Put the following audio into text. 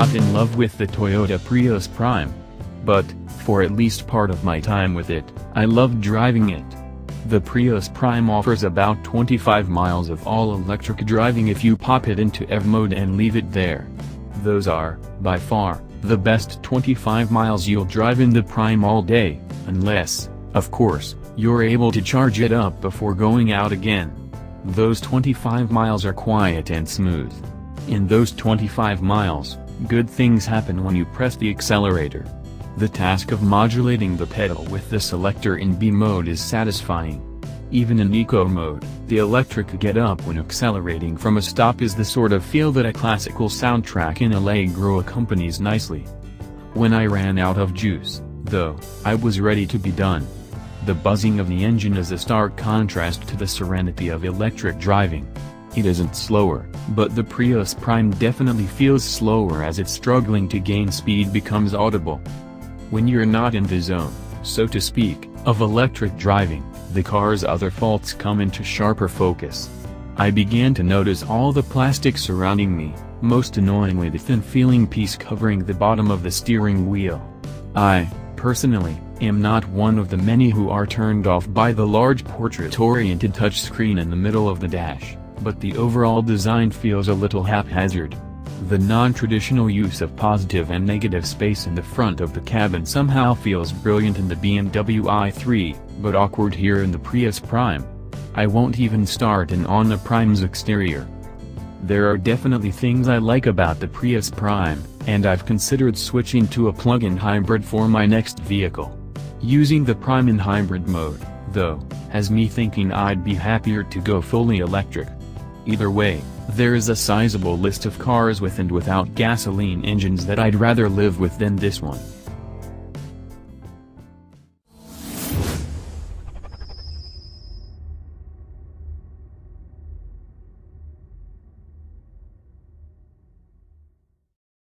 not in love with the Toyota Prius Prime. But, for at least part of my time with it, I loved driving it. The Prius Prime offers about 25 miles of all-electric driving if you pop it into EV mode and leave it there. Those are, by far, the best 25 miles you'll drive in the Prime all day, unless, of course, you're able to charge it up before going out again. Those 25 miles are quiet and smooth. In those 25 miles, good things happen when you press the accelerator. The task of modulating the pedal with the selector in B mode is satisfying. Even in eco mode, the electric get-up when accelerating from a stop is the sort of feel that a classical soundtrack in Allegro accompanies nicely. When I ran out of juice, though, I was ready to be done. The buzzing of the engine is a stark contrast to the serenity of electric driving. It isn't slower, but the Prius Prime definitely feels slower as its struggling to gain speed becomes audible. When you're not in the zone, so to speak, of electric driving, the car's other faults come into sharper focus. I began to notice all the plastic surrounding me, most annoyingly the thin feeling piece covering the bottom of the steering wheel. I, personally, am not one of the many who are turned off by the large portrait-oriented touchscreen in the middle of the dash, but the overall design feels a little haphazard. The non-traditional use of positive and negative space in the front of the cabin somehow feels brilliant in the BMW i3, but awkward here in the Prius Prime. I won't even start in on the Prime's exterior. There are definitely things I like about the Prius Prime, and I've considered switching to a plug-in hybrid for my next vehicle. Using the Prime in hybrid mode, though, has me thinking I'd be happier to go fully electric. Either way, there is a sizable list of cars with and without gasoline engines that I'd rather live with than this one.